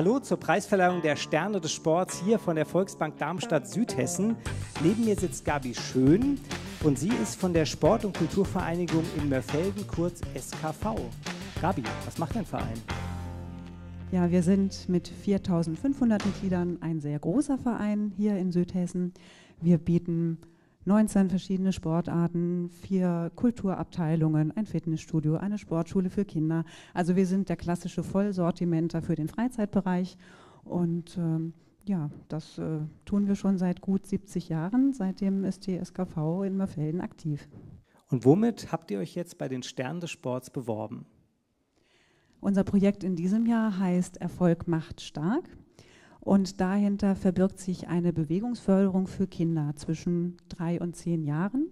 Hallo zur Preisverleihung der Sterne des Sports hier von der Volksbank Darmstadt Südhessen. Neben mir sitzt Gabi Schön und sie ist von der Sport- und Kulturvereinigung in Mörfelden, kurz SKV. Gabi, was macht dein Verein? Ja, wir sind mit 4500 Mitgliedern ein sehr großer Verein hier in Südhessen. Wir bieten 19 verschiedene Sportarten, vier Kulturabteilungen, ein Fitnessstudio, eine Sportschule für Kinder. Also wir sind der klassische Vollsortimenter für den Freizeitbereich und ähm, ja, das äh, tun wir schon seit gut 70 Jahren. Seitdem ist die SKV in Mörfelden aktiv. Und womit habt ihr euch jetzt bei den Sternen des Sports beworben? Unser Projekt in diesem Jahr heißt Erfolg macht stark. Und dahinter verbirgt sich eine Bewegungsförderung für Kinder zwischen drei und zehn Jahren.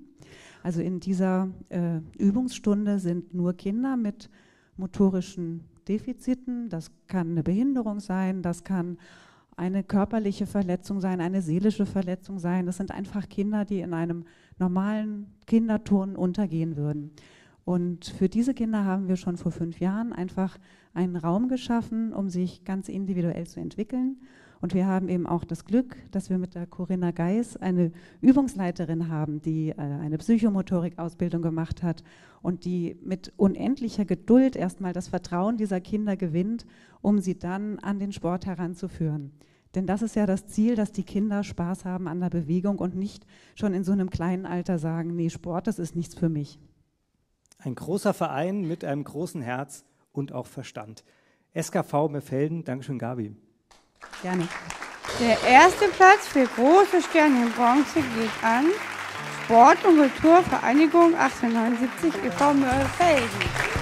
Also in dieser äh, Übungsstunde sind nur Kinder mit motorischen Defiziten. Das kann eine Behinderung sein, das kann eine körperliche Verletzung sein, eine seelische Verletzung sein. Das sind einfach Kinder, die in einem normalen Kinderturnen untergehen würden. Und für diese Kinder haben wir schon vor fünf Jahren einfach einen Raum geschaffen, um sich ganz individuell zu entwickeln. Und wir haben eben auch das Glück, dass wir mit der Corinna Geis eine Übungsleiterin haben, die äh, eine Psychomotorik-Ausbildung gemacht hat und die mit unendlicher Geduld erstmal das Vertrauen dieser Kinder gewinnt, um sie dann an den Sport heranzuführen. Denn das ist ja das Ziel, dass die Kinder Spaß haben an der Bewegung und nicht schon in so einem kleinen Alter sagen, nee, Sport, das ist nichts für mich. Ein großer Verein mit einem großen Herz und auch Verstand. SKV Mefelden, Dankeschön, Gabi. Gerne. Der erste Platz für große Sterne in Bronze geht an Sport- und Kulturvereinigung 1879 e.V. Mörfelden.